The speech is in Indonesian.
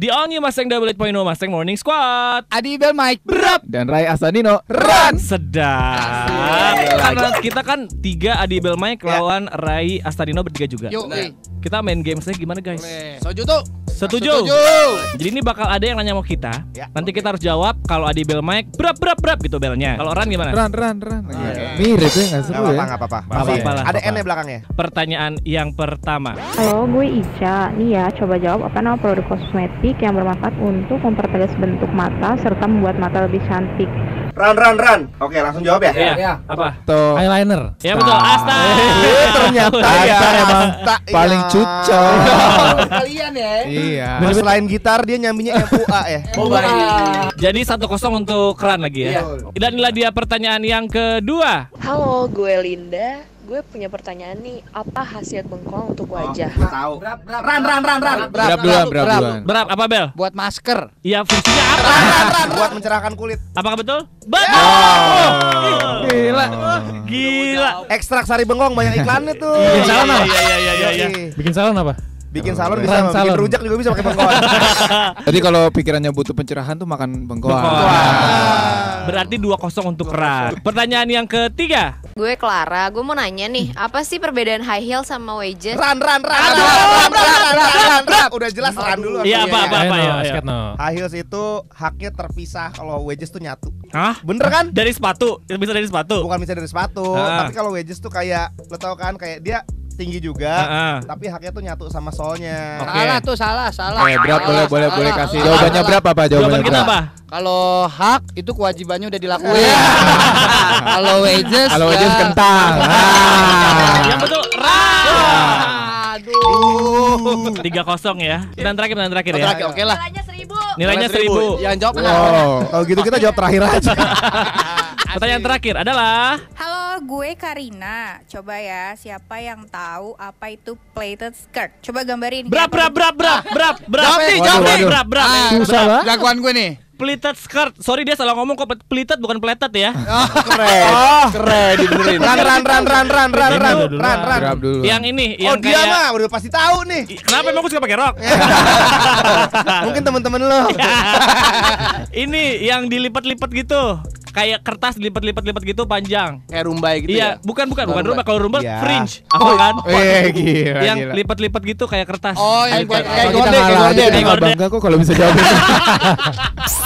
The all new Mustang Double 8.0 Mustang Morning Squad. Adi Bel Mike Berap dan Rai Asanino Run. Sedap. Karena kita kan tiga Adi Belmai lawan Rai Astadino bertiga juga. Yuk Nah. Kita main gamesnya gimana guys? Soju tuh Setuju? Setuju Jadi ini bakal ada yang nanya mau kita. Ya, Nanti kita harus jawab kalau Adi Belmai berap berap berap gitu belnya. Kalau Ran gimana? Run run run. Mirip ya nggak Gak seru ya. gak apa-apa. Nggak Pasti apa-apa lah, Ada N ya belakangnya. Pertanyaan yang pertama. Halo, gue Ica. Nih ya, coba jawab apa nama produk kosmetik yang bermanfaat untuk mempertegas bentuk mata serta membuat mata lebih cantik. Run, run, run. Oke, langsung jawab ya. Iya. Apa? Tuh. Eyeliner. Ya betul. Asta. Eh, ternyata Asta ya. emang Asta, paling iya. cucok. Kalian ya Iya. Selain gitar dia nyambinya FUA ya. Oh baik Jadi satu kosong untuk Ran lagi ya. Dan inilah dia pertanyaan yang kedua. Halo, gue Linda. Gue punya pertanyaan nih, apa khasiat bengkoang untuk wajah? Gua tahu. Run, run, run, run. Berap duluan, berap duluan. Berap apa Bel? Buat masker Ya fungsinya apa? Run, run, run. Buat mencerahkan kulit. Apakah betul? Betul. Gila. Gila. Ekstrak sari bengkong banyak iklannya tuh. Bikin salon Iya, apa? iya, Iya, iya, iya, iya. Yoi. Bikin salon apa? Bikin salon bisa, bikin salon. rujak juga bisa pakai bengkoang. Jadi kalau pikirannya butuh pencerahan tuh makan bengkoang. Bengkoang. Berarti 2-0 untuk Ran. Pertanyaan yang ketiga. Gue Clara, gue mau nanya nih, apa sih perbedaan high heel sama wedges? Run, run, run. Run, run, run, run, run. Udah jelas run dulu. Iya, apa, apa, apa ya? no. High heels itu haknya terpisah kalau wedges tuh nyatu. Hah? Bener kan? Dari sepatu? Bisa dari sepatu? Bukan bisa dari sepatu, tapi kalau wedges tuh kayak lo tau kan kayak dia tinggi juga, ah. tapi haknya tuh nyatu sama solnya. Oke. Salah tuh salah salah Eh, berap boleh boleh Salah, boleh salah, kasih salah, jawabannya salah. berapa apa Jawaban jawabannya kita berapa? apa? Kalau hak itu kewajibannya udah dilakuin Kalau wages Kalau ya- wages kentang. Ah. Yang betul. Aduh 3-0 ya. Dan terakhir, dan terakhir ya. Terakhir oke lah Nilainya seribu. Nilainya 1000. Yang jawab benar Wow. Kalau gitu kita jawab terakhir aja. Pertanyaan terakhir adalah Halo, gue Karina. Coba ya, siapa yang tahu apa itu plated skirt? Coba gambarin. Berap, berap, berap, berap, berap, berap. Jawab nih, jawab nih. Berap, berap. Ah, Susah lah. Jagoan gue nih Pleated skirt. Sorry dia salah ngomong kok pleated bukan pleated ya. Keren. Keren dibenerin. Run, run, run, run, run, run, run, Dulu, dulu. run, run. Berap dulu. Yang ini, Oh yang dia kayak mah udah pasti tahu nih. Ih, Kenapa emang gue suka pakai rok? Mungkin temen-temen lo. ini yang dilipat-lipat gitu. Kayak kertas dilipat-lipat-lipat gitu panjang. Kayak rumbai gitu iya, ya bukan bukan bukan rumba. rumah kalau rumah Iya. fringe. Apa kan? Eh gila. yang lipat-lipat gitu kayak kertas. Oh yang Kayak- gorden kayak gorden Kayak gorden. bangga kok kalau bisa jawab.